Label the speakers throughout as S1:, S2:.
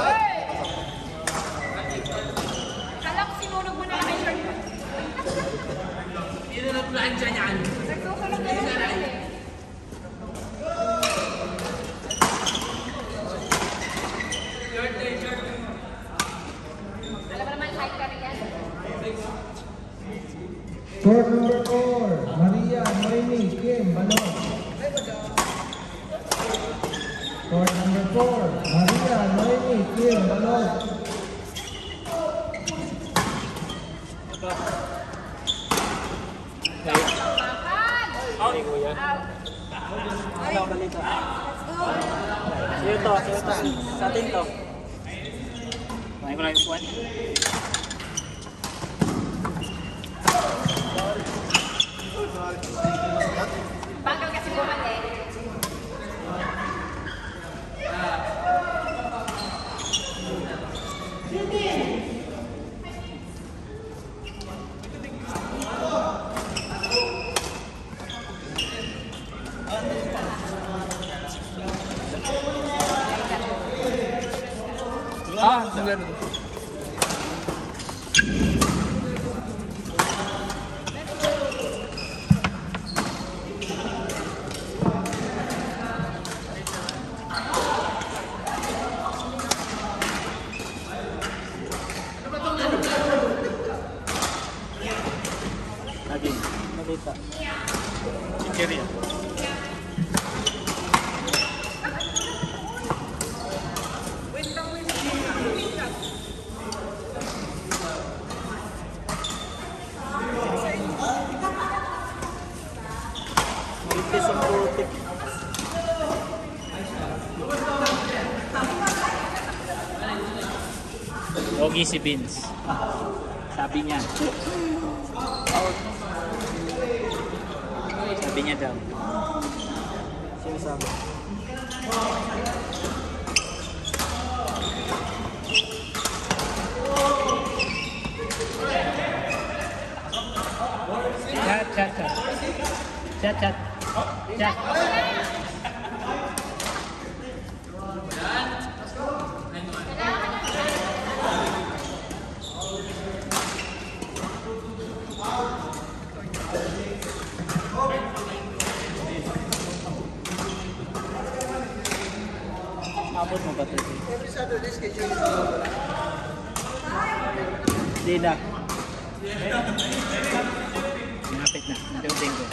S1: Hey!
S2: For number four, Maria Noemi Kim
S3: Balot. Dito, dito. Sa atin to. May maraming upuan. Sorry. Sorry. isi Beans. Sabinya. sapinya dam sini Chat, chat, cat cat cat cat Hapon mo ba ito?
S4: Every Saturday schedule mo.
S3: Hindi na. Napit na. Building ko.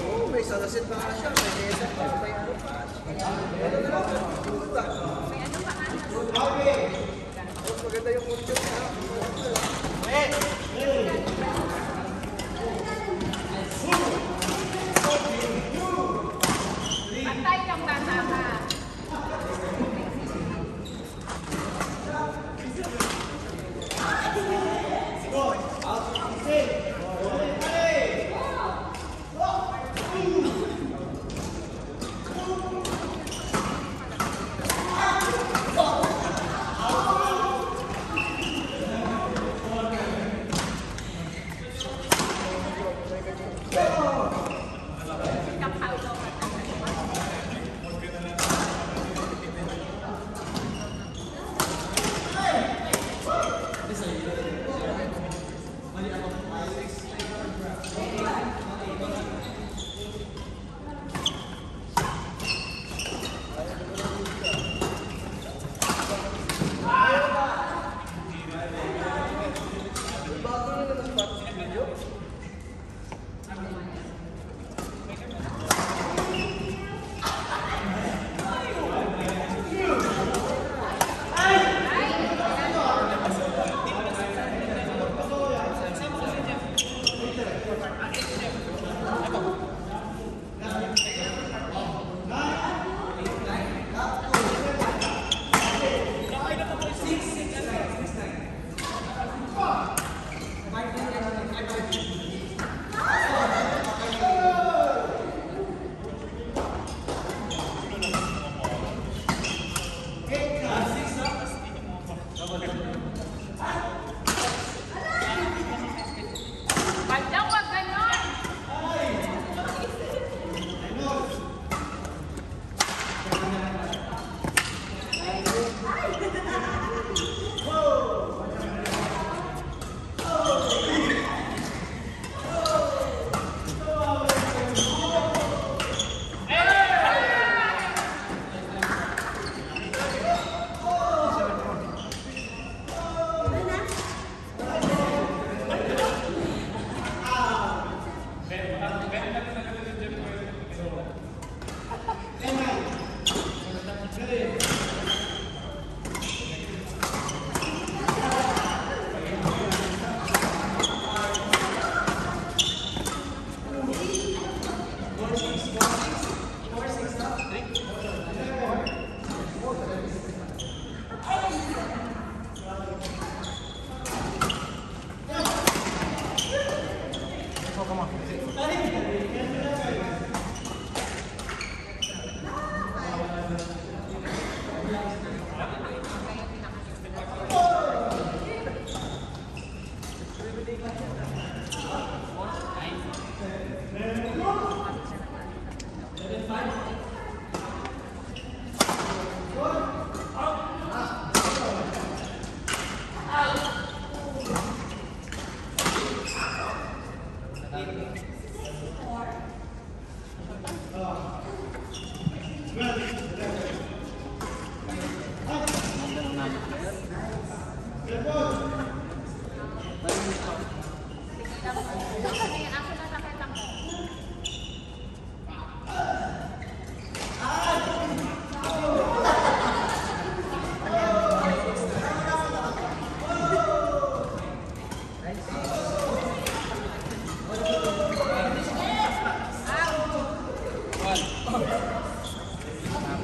S4: Oo, may salasit pa nga. May mesa pa. May ano pa. Ano na lang. Puta. Mas maganda yung mucho niya.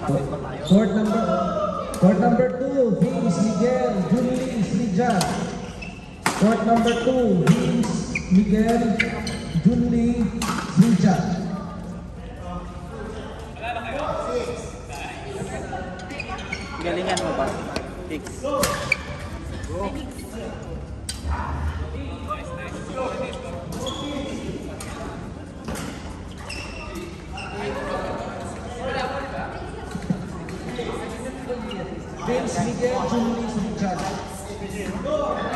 S2: Court number, court number two, Vince Miguel, Julie Slijan. Court number two, Vince Miguel, Julie Slijan.
S3: Galingan mo ba? Fix.
S2: Vince Miguel Júnior Santiago.